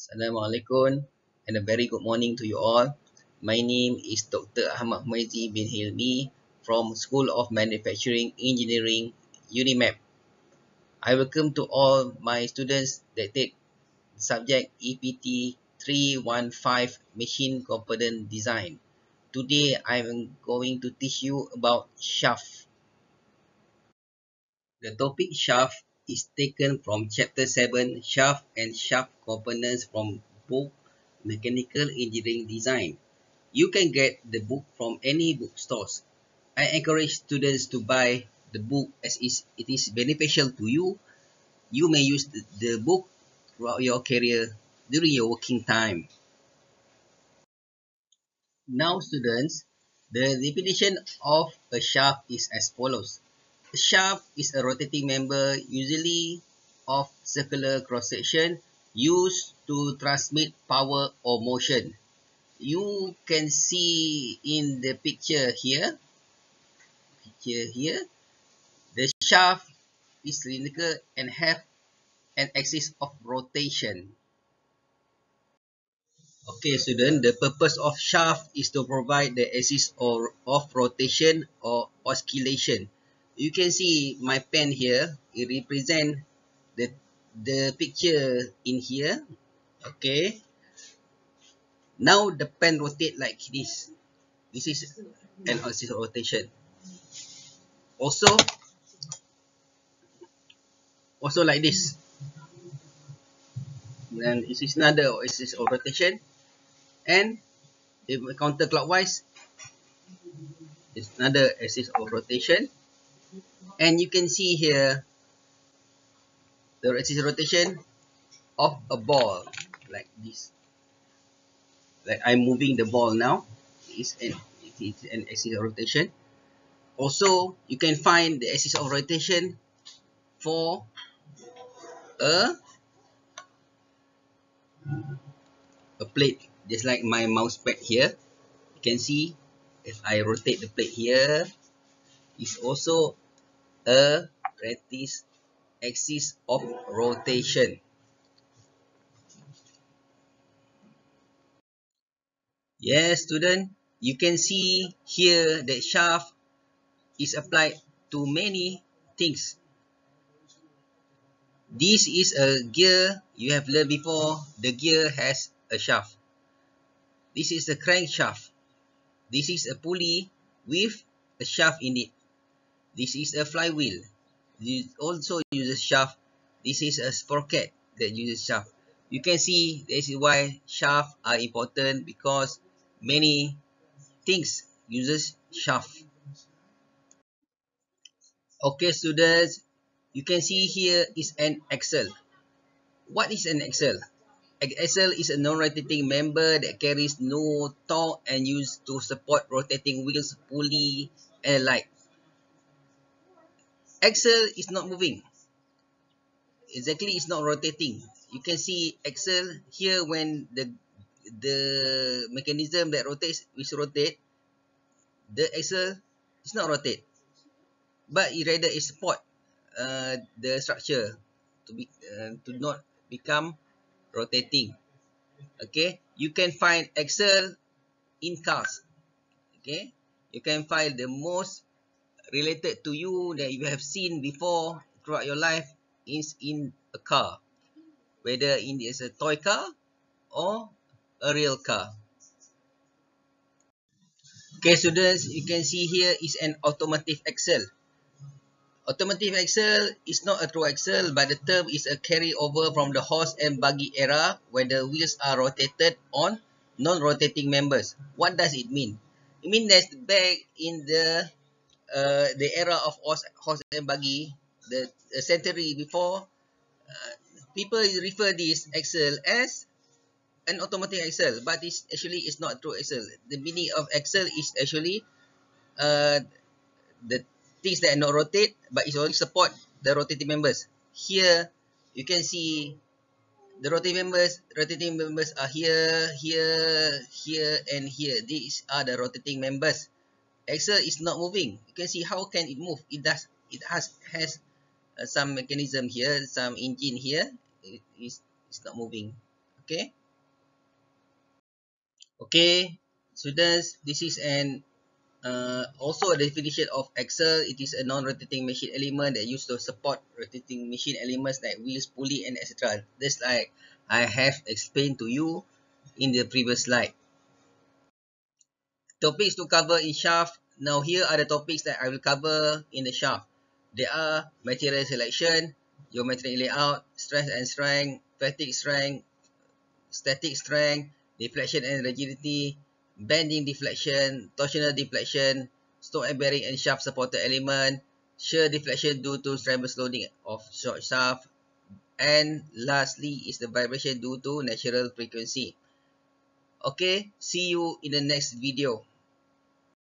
Assalamualaikum and a very good morning to you all. My name is Dr. Ahmad Humayzi bin Hilmi from School of Manufacturing Engineering, UNIMAP. I welcome to all my students that take subject EPT 315 Machine Component Design. Today I am going to teach you about shaft. The topic shaft is taken from chapter 7 shaft and shaft components from book Mechanical Engineering Design. You can get the book from any bookstores. I encourage students to buy the book as it is beneficial to you. You may use the, the book throughout your career during your working time. Now students, the definition of a shaft is as follows. Shaft is a rotating member usually of circular cross-section used to transmit power or motion. You can see in the picture here, picture here, the shaft is cylindrical and have an axis of rotation. Okay student, the purpose of shaft is to provide the axis or of rotation or oscillation you can see my pen here. It represent the the picture in here. Okay. Now the pen rotate like this. This is an axis rotation. Also also like this. Then this is another axis of rotation. And if counterclockwise it's another axis of rotation and you can see here the axis rotation of a ball like this. Like I'm moving the ball now. It's an, it's an axis of rotation. Also you can find the axis of rotation for a a plate. Just like my mouse pad here. You can see if I rotate the plate here it's also a lattice axis of rotation. Yes, student, you can see here that shaft is applied to many things. This is a gear you have learned before. The gear has a shaft. This is a crankshaft. This is a pulley with a shaft in it. This is a flywheel. It also uses shaft. This is a sprocket that uses shaft. You can see this is why shaft are important because many things uses shaft. Okay students, you can see here is an axle. What is an axle? An axle is a non-rotating member that carries no torque and used to support rotating wheels, pulley, and like axle is not moving. Exactly it's not rotating. You can see axle here when the the mechanism that rotates which rotate. The axle is not rotate. But it rather is support uh, the structure to be uh, to not become rotating. Okay? You can find axle in cars. Okay? You can find the most related to you that you have seen before throughout your life is in a car. Whether it is a toy car or a real car. Okay students, you can see here is an automotive axle. Automotive axle is not a true axle but the term is a carryover from the horse and buggy era where the wheels are rotated on non-rotating members. What does it mean? It means that back in the uh, the era of horse, horse and buggy, the, the century before, uh, people refer this axle as an automatic axle, but this actually is not true axle. The meaning of axle is actually uh, the things that are not rotate, but it only support the rotating members. Here, you can see the rotating members. Rotating members are here, here, here, and here. These are the rotating members axle is not moving you can see how can it move it does it has has uh, some mechanism here some engine here it is it's not moving Okay. Okay, students, this is an uh, also a definition of axle. It is a non-rotating machine element that used to support rotating machine elements like wheels, pulley, and etc. Just like I have explained to you in the previous slide. Topics to cover in shaft. Now here are the topics that I will cover in the shaft. There are material selection, geometric layout, stress and strength, fatigue strength, static strength, deflection and rigidity, bending deflection, torsional deflection, slope at bearing and shaft supported element, shear deflection due to transverse loading of short shaft, and lastly is the vibration due to natural frequency. Okay, see you in the next video.